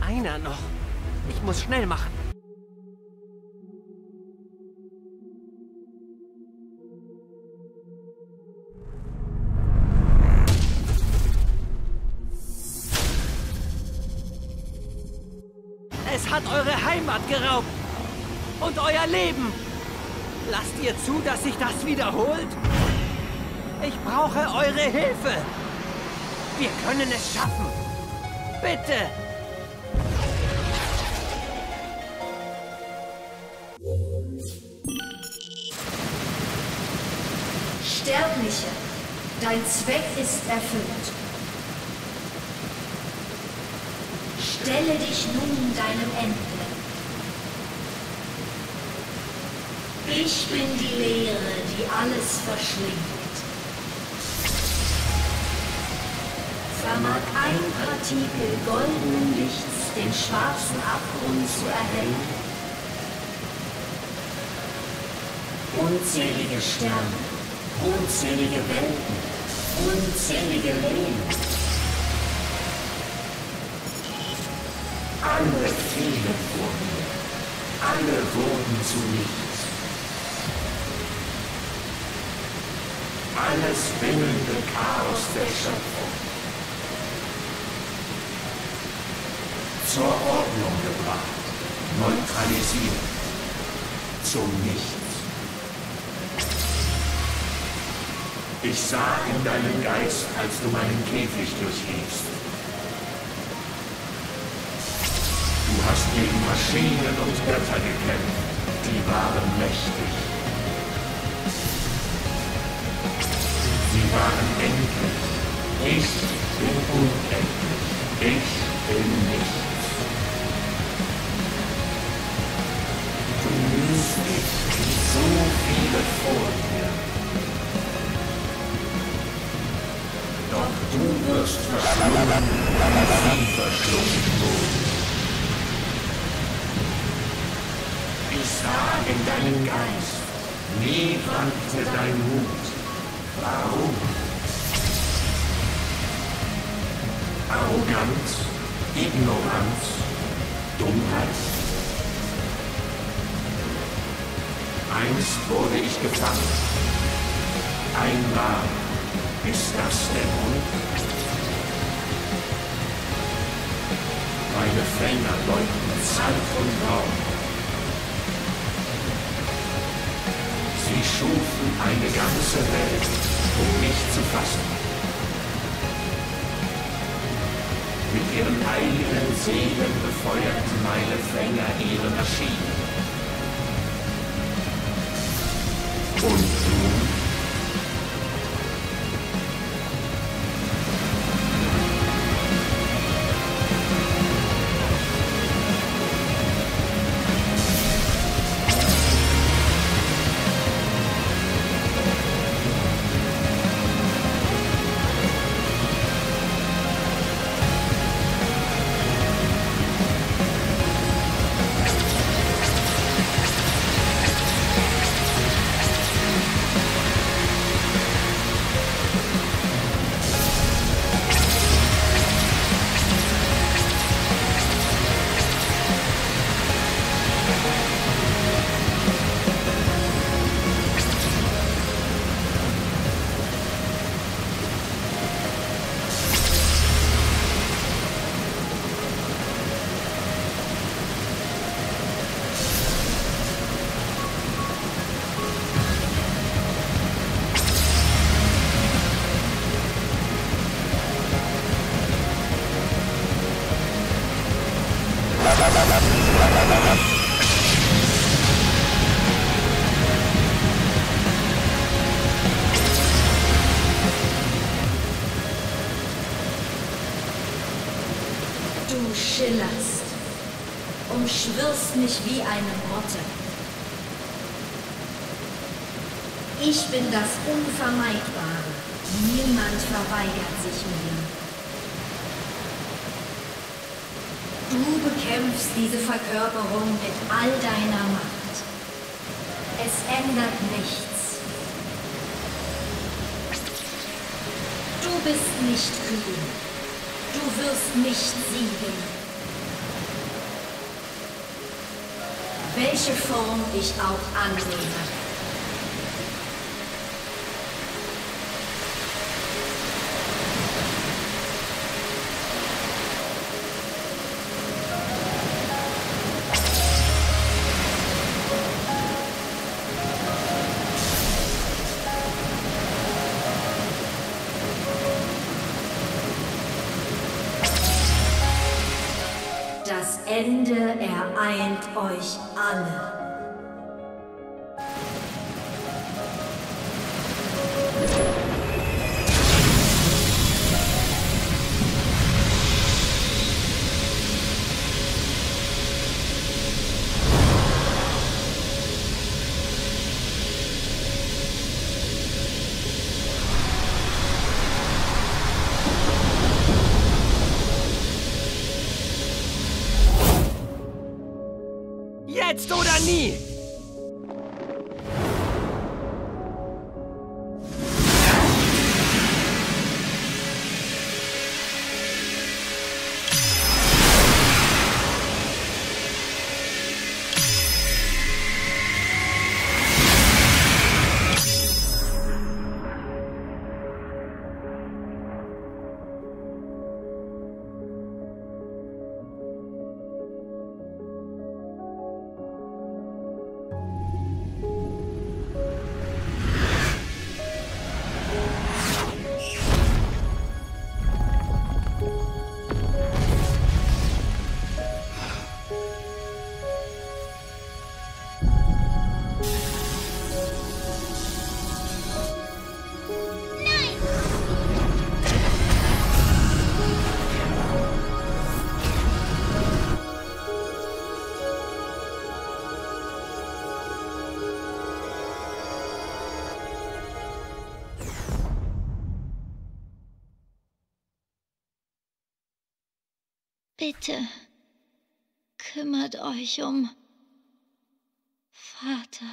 Einer noch. Ich muss schnell machen. Hat eure Heimat geraubt. Und euer Leben. Lasst ihr zu, dass sich das wiederholt? Ich brauche eure Hilfe. Wir können es schaffen. Bitte. Sterbliche, dein Zweck ist erfüllt. Stelle dich nun deinem Ende. Ich bin die Leere, die alles verschlingt. Vermag ein Partikel goldenen Lichts den schwarzen Abgrund zu erhellen? Unzählige Sterne, unzählige Welten, unzählige Leben. Alle fielen vor mir. Alle wurden zu nichts. Alles wimmelnde Chaos der Schöpfung. Zur Ordnung gebracht, neutralisiert, zum Nichts. Ich sah in deinen Geist, als du meinen Käfig durchliefst. Hast gegen Maschinen und Götter gekämpft. Die waren mächtig. Sie waren endlich. Ich bin unendlich. Ich bin nichts. Du mühst dich wie so viele vor dir. Doch du wirst verschlungen, Sah in deinen Geist. Nie wankte dein Mut. Warum? Arroganz, Ignoranz, Dummheit. Einst wurde ich gefangen. Einmal ist das der Grund. Meine Fänger läuten Zeit und Raum. Sie schufen eine ganze Welt, um mich zu fassen. Mit ihren heiligen Seelen befeuerten meine Fänger ihre Maschinen. Und Du schillerst, umschwirrst mich wie eine Motte. Ich bin das Unvermeidbare. Niemand verweigert sich mir. Du bekämpfst diese Verkörperung mit all deiner Macht. Es ändert nichts. Du bist nicht kühn. Du wirst nicht siegen. Welche Form ich auch annehme. Das Ende ereilt euch alle. 決闘団に。Bitte kümmert euch um Vater.